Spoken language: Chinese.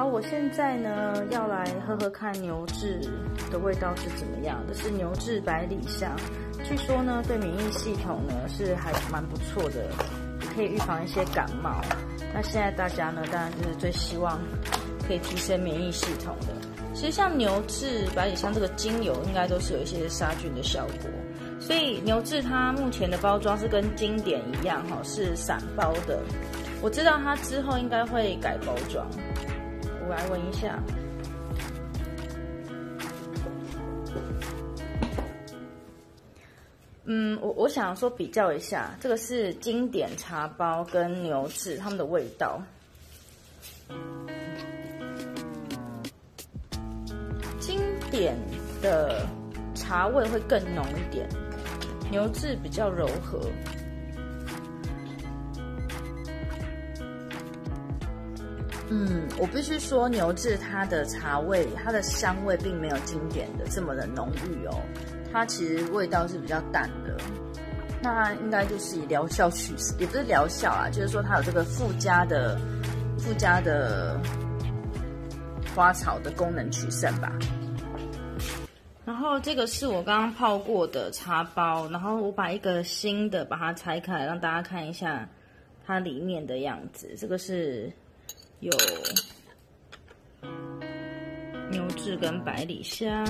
好，我现在呢要来喝喝看牛至的味道是怎么样。的是牛至百里香，据说呢对免疫系统呢是还蛮不错的，可以预防一些感冒。那现在大家呢当然就是最希望可以提升免疫系统的。其实像牛至百里香这个精油，应该都是有一些杀菌的效果。所以牛至它目前的包装是跟经典一样哈，是散包的。我知道它之后应该会改包装。我来闻一下，嗯，我我想说比较一下，这个是经典茶包跟牛至它们的味道。经典的茶味会更浓一点，牛至比较柔和。嗯，我必须说牛至它的茶味，它的香味并没有经典的这么的浓郁哦，它其实味道是比较淡的。那应该就是以疗效取，也不是疗效啊，就是说它有这个附加的附加的花草的功能取胜吧。然后这个是我刚刚泡过的茶包，然后我把一个新的把它拆开，让大家看一下它里面的样子。这个是。有牛至跟百里香。